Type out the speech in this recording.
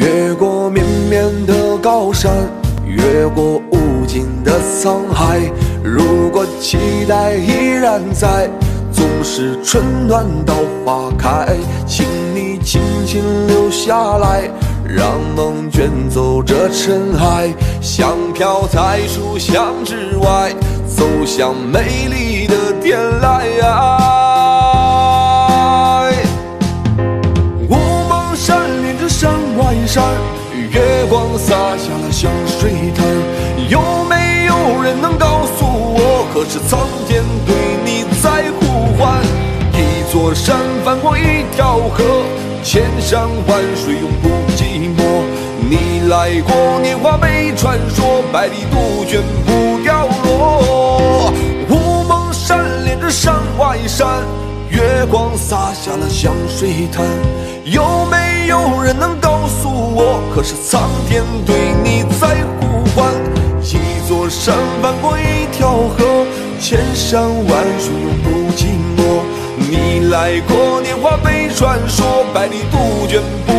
越过绵绵的高山，越过无尽的沧海。如果期待依然在，总是春暖到花开，请你轻轻留下来，让梦卷走这尘埃，像飘在书香之外，走向美丽的天籁啊。月光洒下了香水滩，有没有人能告诉我？可是苍天对你在呼唤？一座山翻过一条河，千山万水永不寂寞。你来过，年华被传说，百里杜鹃不凋落。乌蒙山连着山外山，月光洒下了香水滩，有没有人能告？我可是苍天对你在呼唤，一座山翻过一条河，千山万水永不寂寞。你来过，年华被传说，百里杜鹃不。